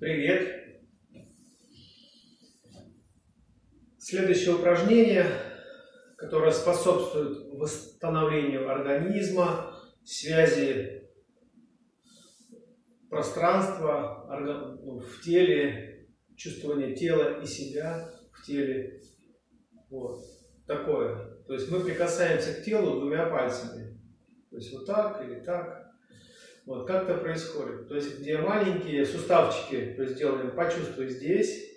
Привет! Следующее упражнение, которое способствует восстановлению организма, связи пространства ну, в теле, чувствование тела и себя в теле. Вот. Такое. То есть мы прикасаемся к телу двумя пальцами. То есть вот так или так. Вот, как это происходит? То есть, где маленькие суставчики, то есть делаем, почувствуй здесь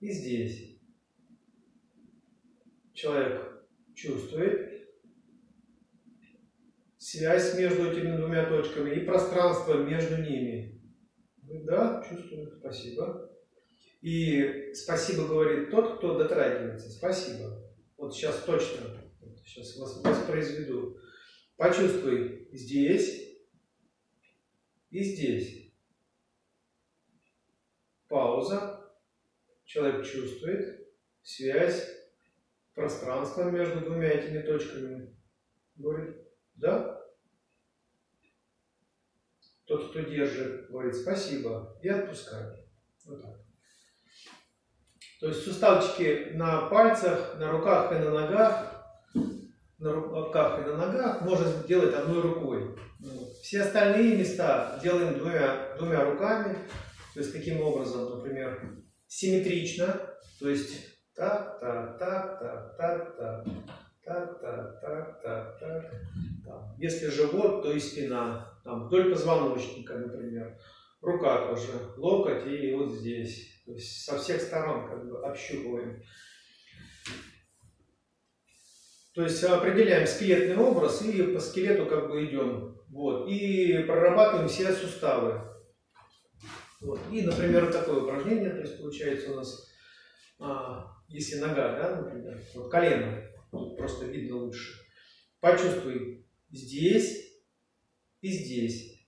и здесь. Человек чувствует связь между этими двумя точками и пространство между ними. Да, чувствую, спасибо. И спасибо говорит тот, кто дотрагивается. Спасибо. Вот сейчас точно, сейчас воспроизведу. Почувствуй здесь и здесь. Пауза. Человек чувствует связь пространства между двумя этими точками. Говорит, да? Тот, кто держит, говорит спасибо и отпускает. Вот так. То есть суставчики на пальцах, на руках и на ногах на руках и на ногах можно сделать одной рукой. Все остальные места делаем двумя, двумя руками. То есть таким образом, например, симметрично. То есть так, так, так, так, так, так. Так, так, так, так, так. Там. Если живот, то и спина. Там, вдоль позвоночника, например. Рука тоже. Локоть и вот здесь. То есть со всех сторон как бы общупываем. То есть определяем скелетный образ и по скелету как бы идем. Вот. И прорабатываем все суставы. Вот. И, например, такое упражнение, то есть получается у нас, а, если нога, да, например, вот колено, тут просто видно лучше. Почувствуй здесь и здесь.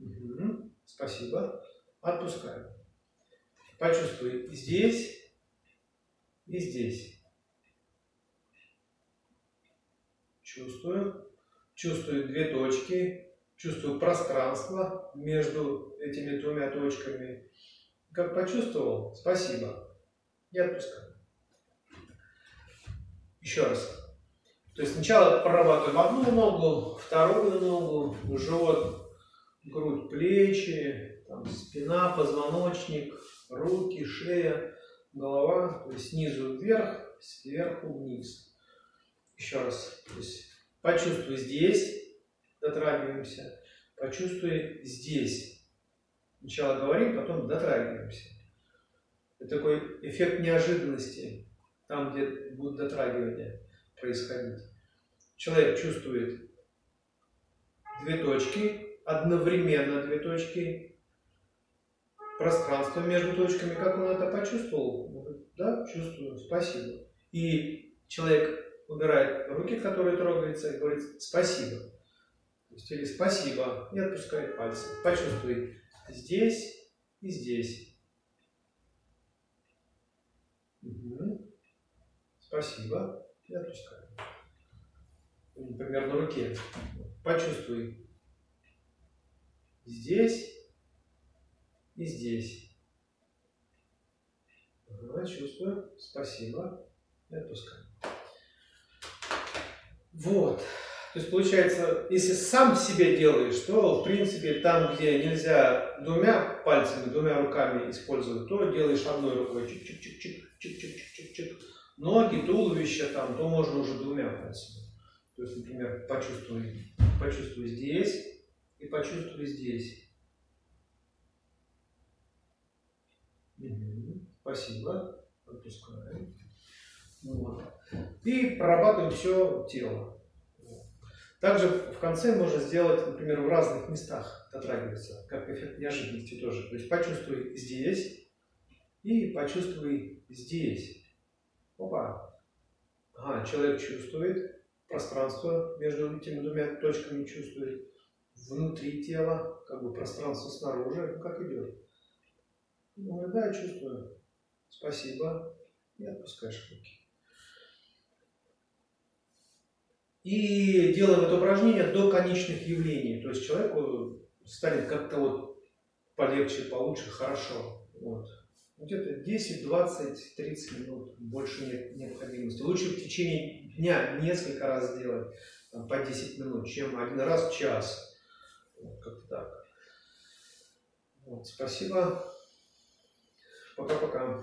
Угу. Спасибо. Отпускаем. Почувствуй здесь и здесь. Чувствую. Чувствую две точки. Чувствую пространство между этими двумя точками. Как почувствовал? Спасибо. И отпускаю. Еще раз. То есть сначала прорабатываем одну ногу, вторую ногу, живот, грудь, плечи, там, спина, позвоночник, руки, шея голова, то есть снизу вверх, сверху вниз. Еще раз. То есть почувствуй здесь, дотрагиваемся. Почувствуй здесь. Сначала говорим, потом дотрагиваемся. Это такой эффект неожиданности, там, где будет дотрагивание происходить. Человек чувствует две точки, одновременно две точки, пространство между точками, как он это почувствовал? да, чувствую, спасибо. И человек убирает руки, которые трогаются, и говорит спасибо. То есть, или спасибо, и отпускает пальцы. Почувствуй здесь и здесь. Угу. Спасибо, и отпускай. Например, на руке. Почувствуй здесь и здесь. Ага, чувствую. Спасибо. И отпускаю. Вот. То есть получается, если сам себе делаешь, то в принципе там, где нельзя двумя пальцами, двумя руками использовать, то делаешь одной рукой. Чик-чик-чик-чик, чик-чик-чик-чик-чик. Ноги, туловище там, то можно уже двумя пальцами. То есть, например, почувствуй, почувствуй здесь и почувствуй здесь. Спасибо. Отпускаем. Вот. И прорабатываем все тело. Также в конце можно сделать, например, в разных местах дотрагиваться, как эффект неожиданности тоже. То есть почувствуй здесь и почувствуй здесь. Опа. Ага, человек чувствует пространство между этими двумя точками, чувствует внутри тела, как бы пространство снаружи, ну, как идет. Ну, да, чувствую. Спасибо. И отпускаешь руки. И делаем это упражнение до конечных явлений. То есть человеку станет как-то вот полегче, получше, хорошо. Вот. Где-то 10, 20, 30 минут. Больше нет необходимости. Лучше в течение дня несколько раз сделать там, по 10 минут, чем один раз в час. Вот, как-то так. Вот, спасибо. Пока-пока.